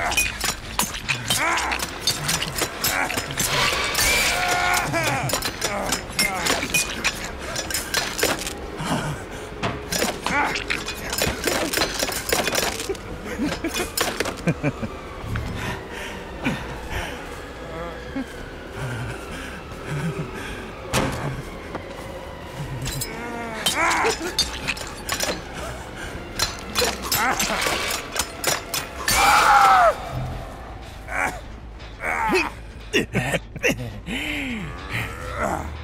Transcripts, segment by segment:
Ah! Ugh.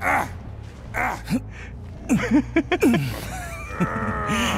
Ah!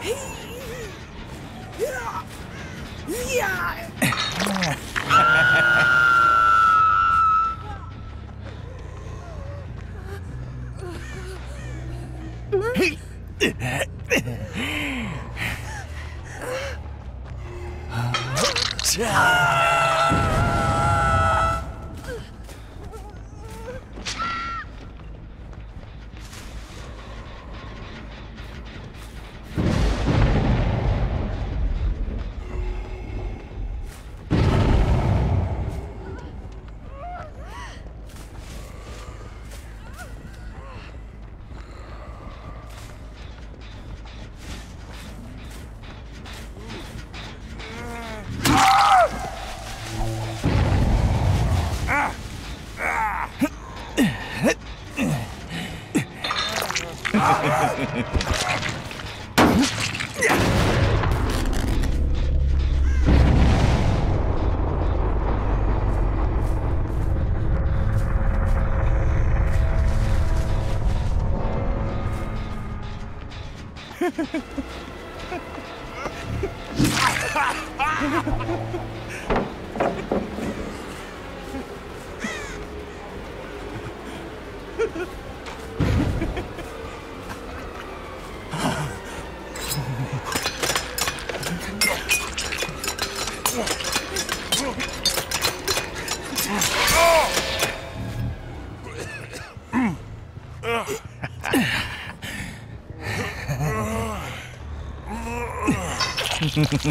Hey! 这 Ha ha ha! 좋아.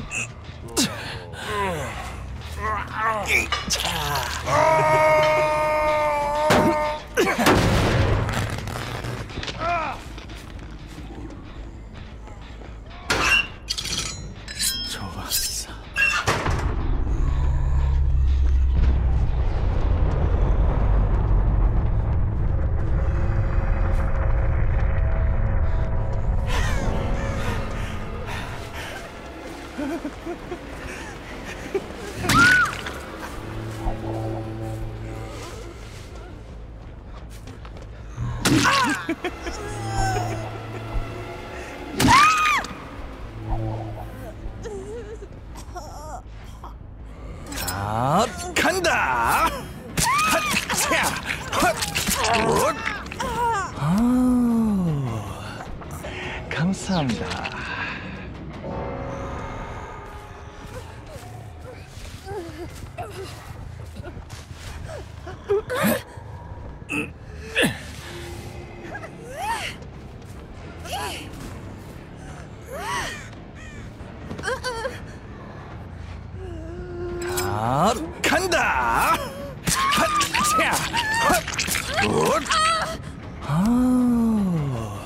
자, 간다. 아, 감사합니다. 자, 간다. 핫, 차, 핫, 굿. 아,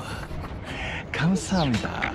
감사합니다.